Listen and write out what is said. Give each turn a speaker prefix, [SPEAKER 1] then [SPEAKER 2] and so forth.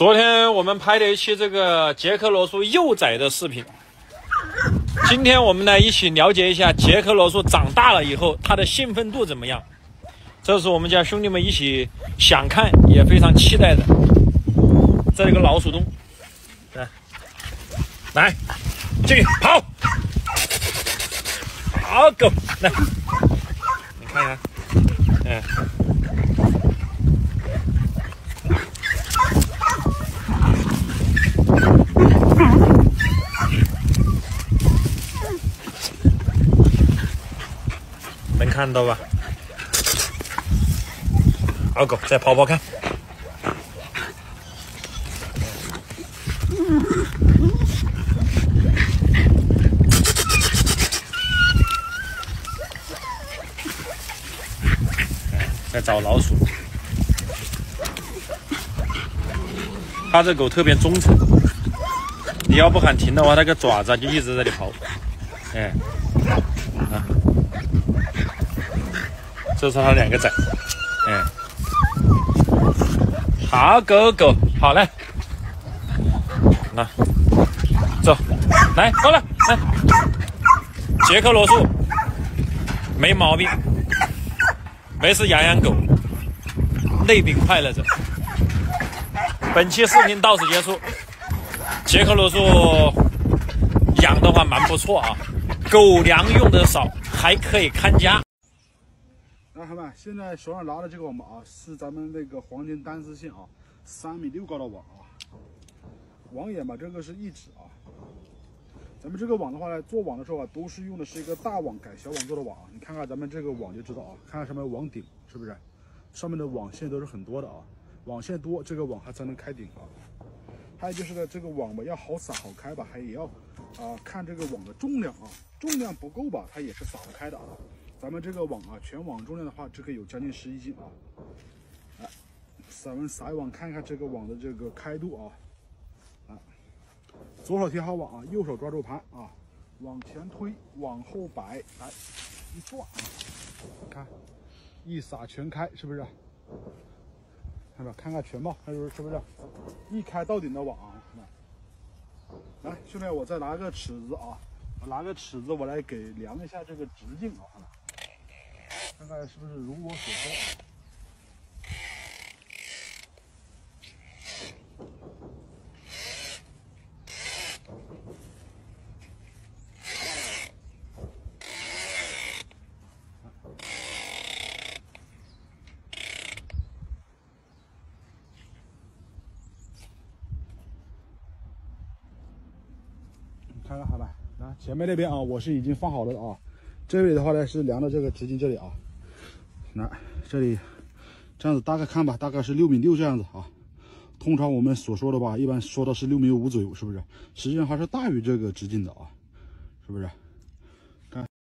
[SPEAKER 1] 昨天我们拍了一期这个杰克罗素幼崽的视频，今天我们来一起了解一下杰克罗素长大了以后它的兴奋度怎么样。这是我们家兄弟们一起想看也非常期待的。这个老鼠洞，来，来，进去跑，好狗，来，你看看，嗯。看到吧？好狗，再跑跑看。在找老鼠。它这狗特别忠诚，你要不喊停的话，那个爪子就一直在里跑。哎，啊，这是它两个崽。哎，好狗狗，好嘞，那走，来过来，来，杰克罗素，没毛病，没事养养狗，累并快乐着。本期视频到此结束。杰克罗素养的话蛮不错啊，狗粮用的少，还可以看家。
[SPEAKER 2] 来，伙伴，现在手上拿的这个网啊，是咱们那个黄金单丝线啊，三米六高的网啊。网眼嘛，这个是一指啊。咱们这个网的话呢，做网的时候啊，都是用的是一个大网改小网做的网。你看看咱们这个网就知道啊，看看上面网顶是不是？上面的网线都是很多的啊。网线多，这个网还才能开顶啊。还有就是呢，这个网吧要好撒好开吧，还也要啊看这个网的重量啊，重量不够吧，它也是撒不开的啊。咱们这个网啊，全网重量的话，这个有将近十一斤啊。来，咱们撒网看一看这个网的这个开度啊。来，左手贴好网啊，右手抓住盘啊，往前推，往后摆，来一转啊，看一撒全开，是不是？看吧，看看全貌，看是不是一开到顶的网啊？来，兄弟，我再拿个尺子啊，我拿个尺子，我来给量一下这个直径啊，看看是不是如我所说。看看好吧，来前面那边啊，我是已经放好了的啊。这里的话呢是量的这个直径，这里啊，来这里这样子大概看吧，大概是六米六这样子啊。通常我们所说的吧，一般说的是六米五左右，是不是？实际上还是大于这个直径的啊，是不是？